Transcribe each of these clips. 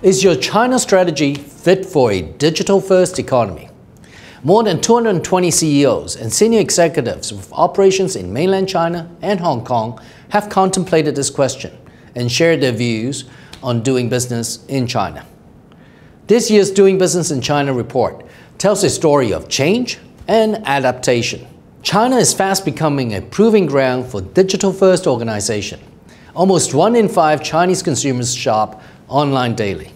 Is your China strategy fit for a digital first economy? More than 220 CEOs and senior executives with operations in mainland China and Hong Kong have contemplated this question and shared their views on doing business in China. This year's Doing Business in China report tells a story of change and adaptation. China is fast becoming a proving ground for digital first organization. Almost one in five Chinese consumers shop online daily.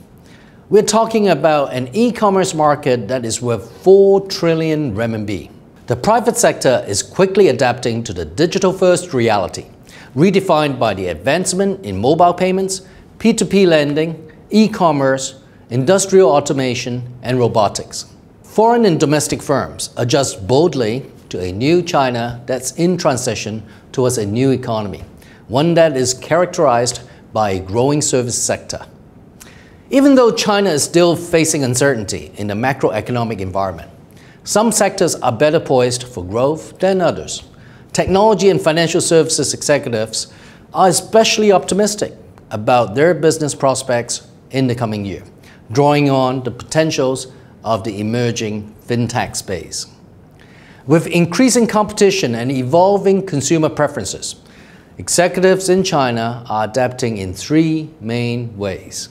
We're talking about an e-commerce market that is worth 4 trillion renminbi. The private sector is quickly adapting to the digital first reality, redefined by the advancement in mobile payments, P2P lending, e-commerce, industrial automation, and robotics. Foreign and domestic firms adjust boldly to a new China that's in transition towards a new economy, one that is characterized by a growing service sector. Even though China is still facing uncertainty in the macroeconomic environment, some sectors are better poised for growth than others. Technology and financial services executives are especially optimistic about their business prospects in the coming year, drawing on the potentials of the emerging fintech space. With increasing competition and evolving consumer preferences, executives in China are adapting in three main ways.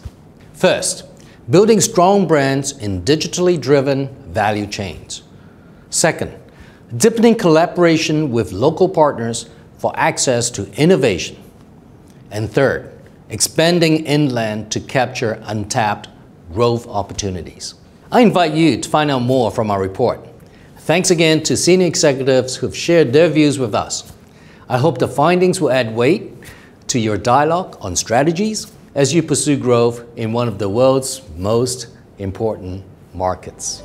First, building strong brands in digitally driven value chains. Second, deepening collaboration with local partners for access to innovation. And third, expanding inland to capture untapped growth opportunities. I invite you to find out more from our report. Thanks again to senior executives who've shared their views with us. I hope the findings will add weight to your dialogue on strategies as you pursue growth in one of the world's most important markets.